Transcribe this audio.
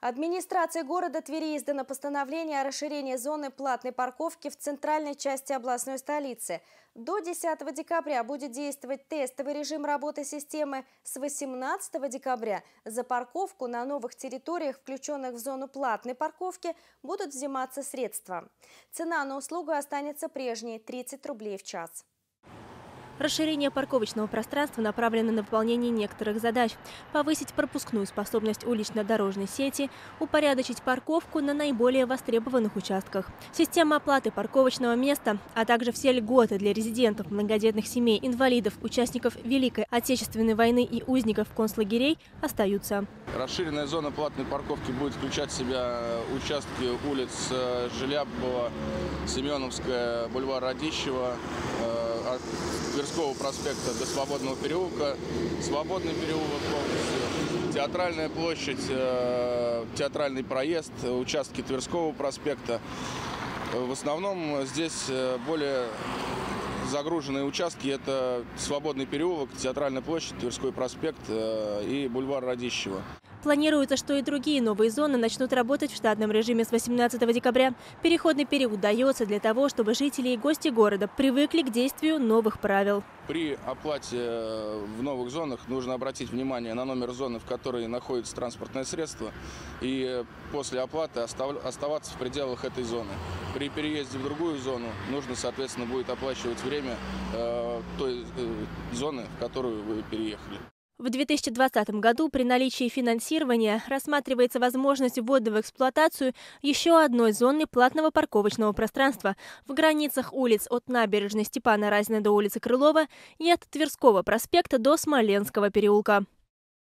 Администрации города Твери издано постановление о расширении зоны платной парковки в центральной части областной столицы. До 10 декабря будет действовать тестовый режим работы системы. С 18 декабря за парковку на новых территориях, включенных в зону платной парковки, будут взиматься средства. Цена на услугу останется прежней – 30 рублей в час. Расширение парковочного пространства направлено на выполнение некоторых задач. Повысить пропускную способность улично-дорожной сети, упорядочить парковку на наиболее востребованных участках. Система оплаты парковочного места, а также все льготы для резидентов, многодетных семей, инвалидов, участников Великой Отечественной войны и узников концлагерей остаются. Расширенная зона платной парковки будет включать в себя участки улиц э, Желябова, Семеновская, бульвар Радищева, Тверского проспекта до Свободного переулка, Свободный переулок полностью, Театральная площадь, э, Театральный проезд, участки Тверского проспекта. В основном здесь э, более загруженные участки – это Свободный переулок, Театральная площадь, Тверской проспект э, и бульвар Радищева. Планируется, что и другие новые зоны начнут работать в штатном режиме с 18 декабря. Переходный период дается для того, чтобы жители и гости города привыкли к действию новых правил. При оплате э, в новых зонах нужно обратить внимание на номер зоны, в которой находится транспортное средство, и после оплаты оставаться в пределах этой зоны. При переезде в другую зону нужно, соответственно, будет оплачивать время э, той э, зоны, в которую вы переехали. В 2020 году при наличии финансирования рассматривается возможность ввода в эксплуатацию еще одной зоны платного парковочного пространства в границах улиц от набережной Степана Разина до улицы Крылова и от Тверского проспекта до Смоленского переулка.